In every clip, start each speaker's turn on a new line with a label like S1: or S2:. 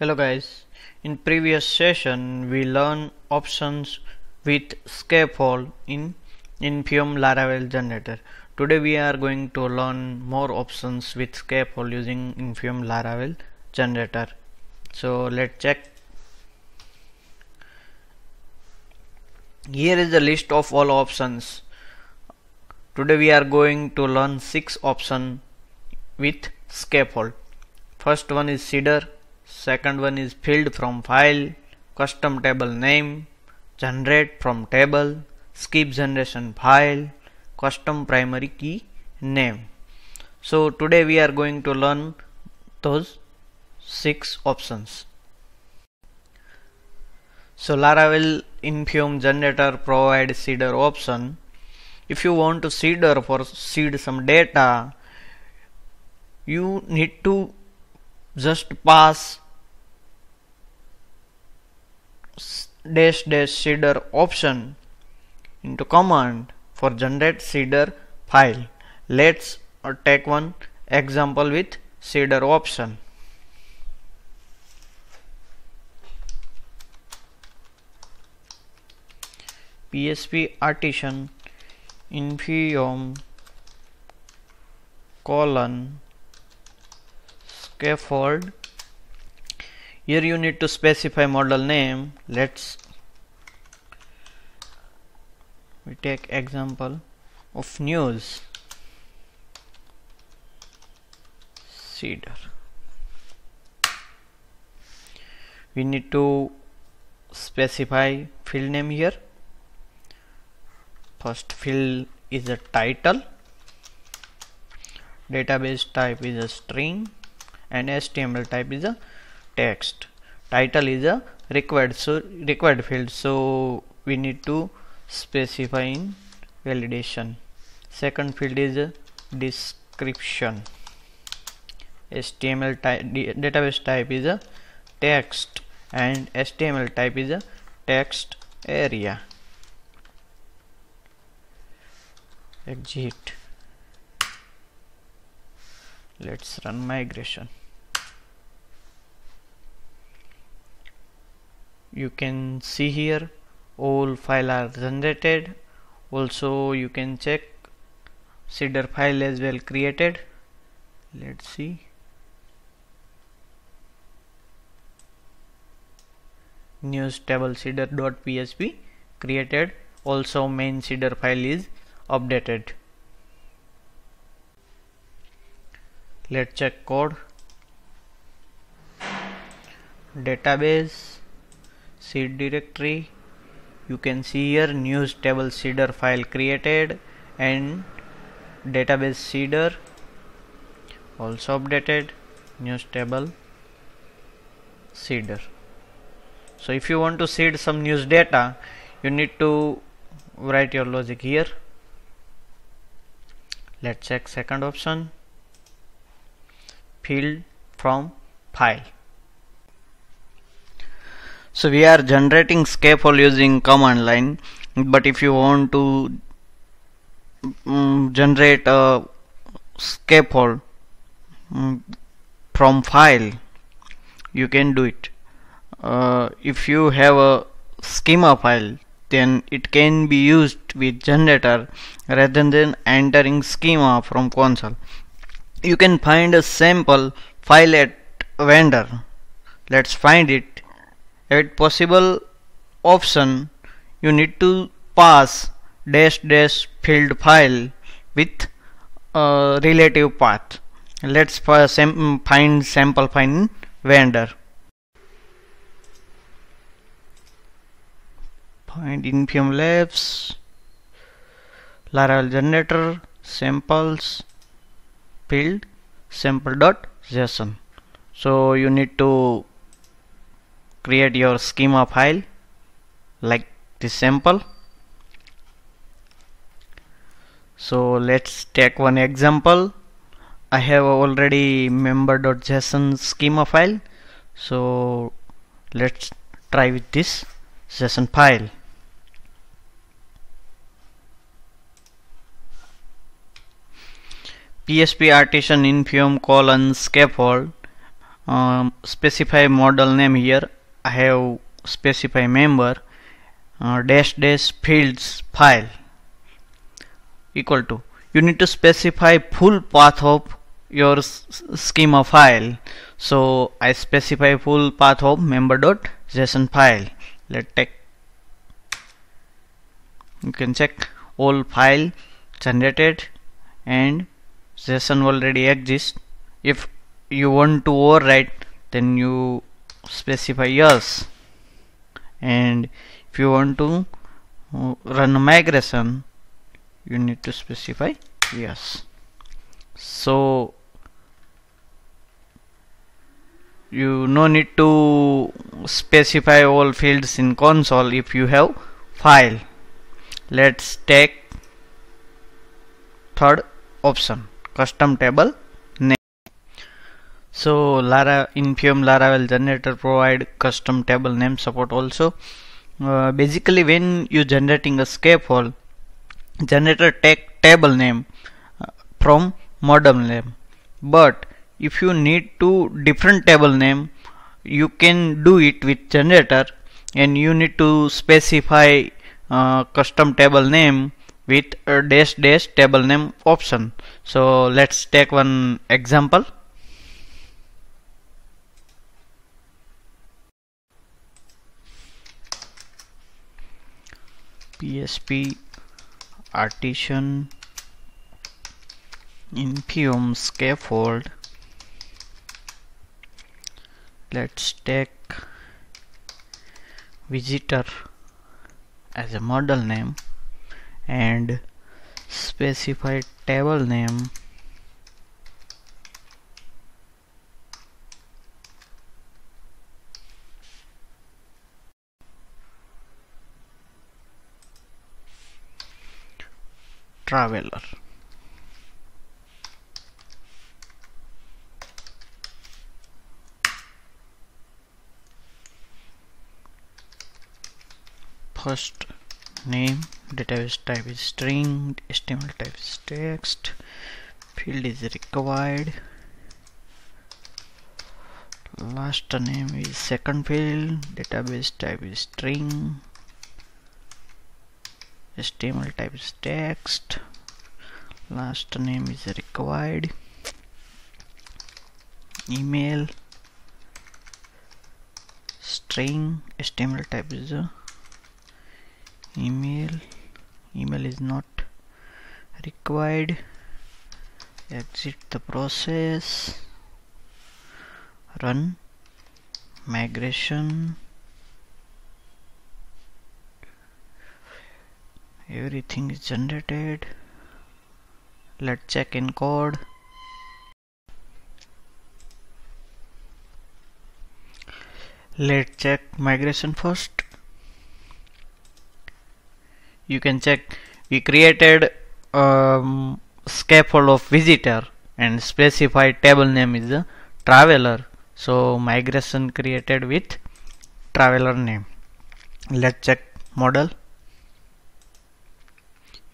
S1: Hello guys, in previous session we learned options with scaffold in InfyOm Laravel generator. Today we are going to learn more options with scaffold using InfyOm Laravel generator. So let's check. Here is the list of all options. Today we are going to learn six options with scaffold. First one is seeder, second one is filled from file, custom table name, generate from table, skip generation file, custom primary key name. So today we are going to learn those six options. So Laravel InfyOm generator provides seeder option. If you want to seeder for seed some data, you need to just pass dash dash seeder option into command for generate seeder file. Let's take one example with seeder option. PHP artisan infyom colon scaffold here you need to specify model name. Let's we take example of news. Seeder. We need to specify field name here. First field is a title. Database type is a string and HTML type is a text. Title is a required so required field so we need to specify in validation. Second field is a description. HTML type database type is a text and HTML type is a text area. Exit let's run migration. You can see here all file are generated. Also you can check seeder file as well created. Let's see. News table seeder.php created. Also main seeder file is updated let's check code. Database seed directory. You can see here news table seeder file created and database seeder also updated. News table seeder. So if you want to seed some news data you need to write your logic here. Let's check second option field from file so we are generating scaffold using command line but if you want to um, generate a scaffold um, from file you can do it. Uh, if you have a schema file then it can be used with generator rather than entering schema from console you can find a sample file at vendor. Let's find it. At possible option. You need to pass dash dash field file with a relative path. Let's find sample find vendor. Find InfyOm Labs Laravel generator. Samples field sample.json so you need to create your schema file like this sample so let's take one example. I have already member.json schema file. So let's try with this JSON file PHP artisan infyom colon scaffold. Um, specify model name here. I have specify member. Uh, dash dash fields file. Equal to. You need to specify full path of your schema file. So I specify full path of member.json file. Let's take you can check all file generated and JSON already exists if you want to overwrite then you specify yes and if you want to uh, run a migration you need to specify yes so you no need to specify all fields in console if you have file. Let's take third option custom table name. So Lara InfyOm Laravel generator provide custom table name support also. Uh, basically when you generating a scaffold generator take table name uh, from model name. But if you need to different table name you can do it with generator and you need to specify uh, custom table name with a dash dash table name option. So let's take one example. PHP artisan infyom scaffold. Let's take visitor as a model name and specify table name. Traveler. First name database type is string html type is text field is required. Last name is second field database type is string html type is text. Last name is required. Email string html type is a email email is not required. Exit the process. Run. Migration. Everything is generated. Let's check in code. Let's check migration first you can check. We created um, scaffold of visitor and specified table name is a traveler. So migration created with traveler name. Let's check model.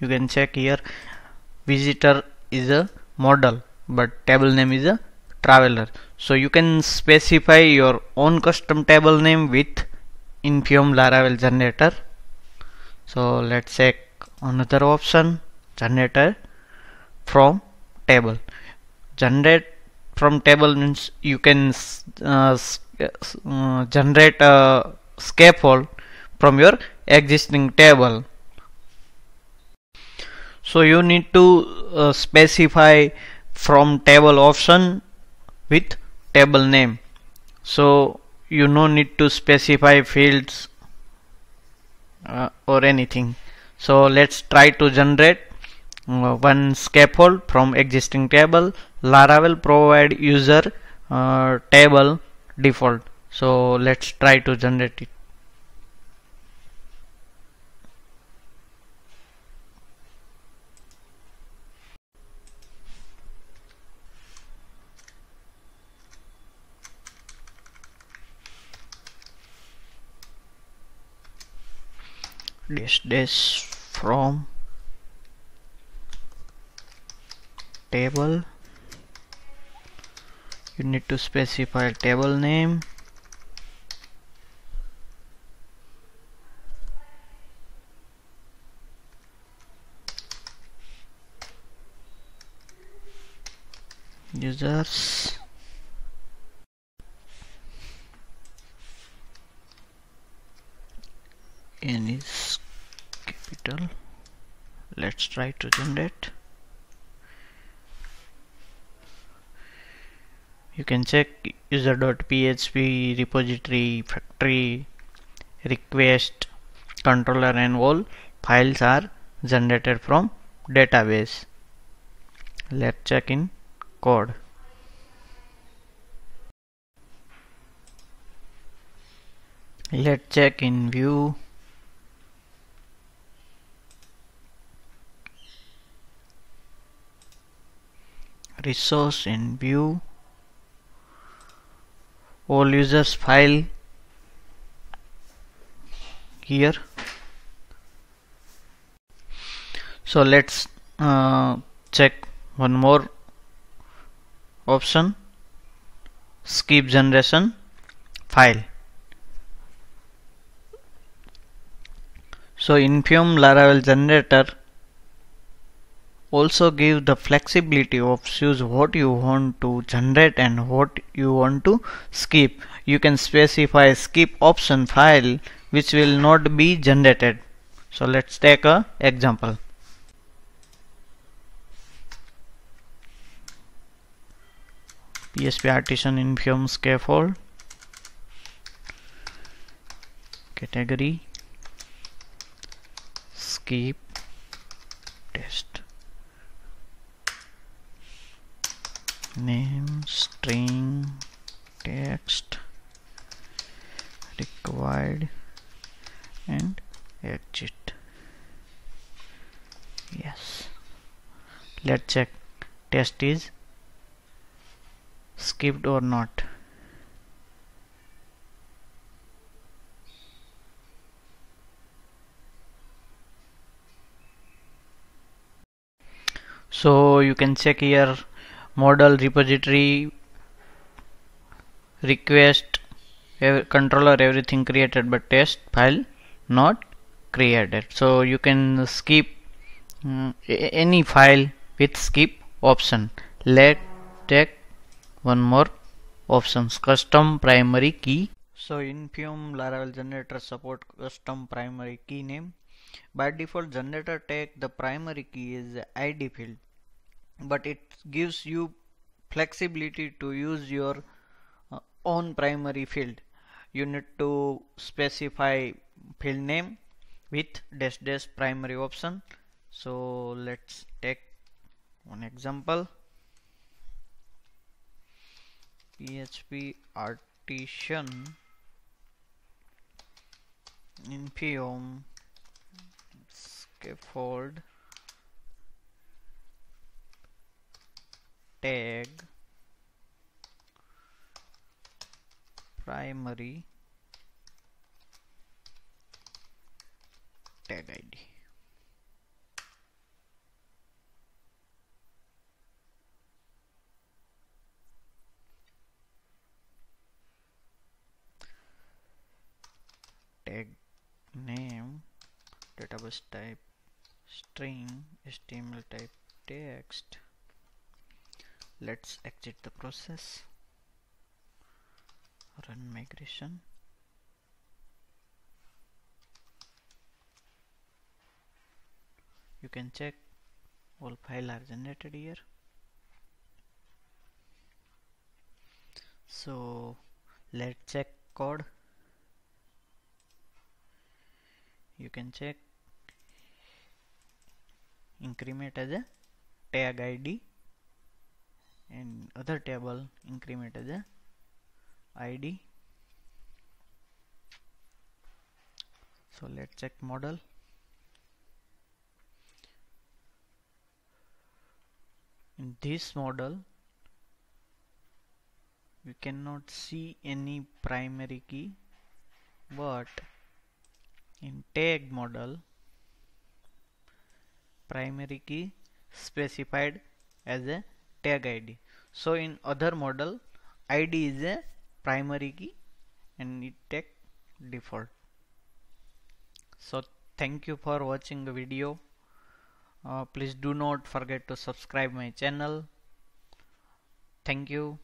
S1: You can check here. Visitor is a model but table name is a traveler. So you can specify your own custom table name with InfyOm Laravel generator so let's check another option generator from table. Generate from table means you can uh, uh, generate a scaffold from your existing table. So you need to uh, specify from table option with table name. So you no need to specify fields uh, or anything. So let's try to generate uh, one scaffold from existing table. Laravel provide user uh, table default. So let's try to generate it dash dash from table? You need to specify table name. Users n is capital let's try to generate. You can check user.php repository factory request controller and all files are generated from database. Let's check in code. Let's check in view resource in view. All users file here. So let's uh, check one more option. Skip generation file. So InfyOm Laravel generator also give the flexibility of choose what you want to generate and what you want to skip. You can specify skip option file which will not be generated. So let's take a example. PHP artisan infyom scaffold. Category. Skip. Test name string text required and exit. Yes. Let's check. Test is skipped or not? So you can check here model repository request controller everything created but test file not created. So you can skip um, any file with skip option. Let take one more options. Custom primary key. So in InfyOm Laravel generator support custom primary key name. By default generator take the primary key is id field but it gives you flexibility to use your uh, own primary field. You need to specify field name with dash dash primary option. So let's take one example. Php artisan infyom scaffold tag. Primary tag id tag name database type string html type text let's exit the process. Run migration. You can check all file are generated here. So let's check code. You can check increment as a tag id and other table increment as a id so let's check model. In this model we cannot see any primary key but in tag model primary key specified as a tag id so in other model id is a primary key and it take default. So thank you for watching the video. Uh, please do not forget to subscribe my channel. Thank you